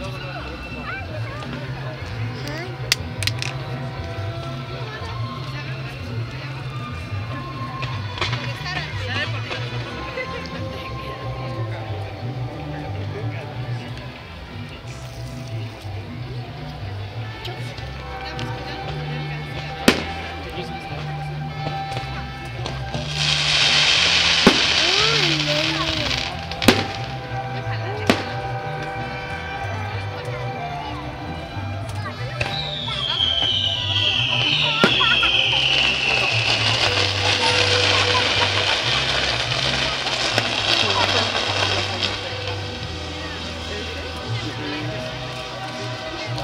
no, no, no.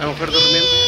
a é oferta de alimentos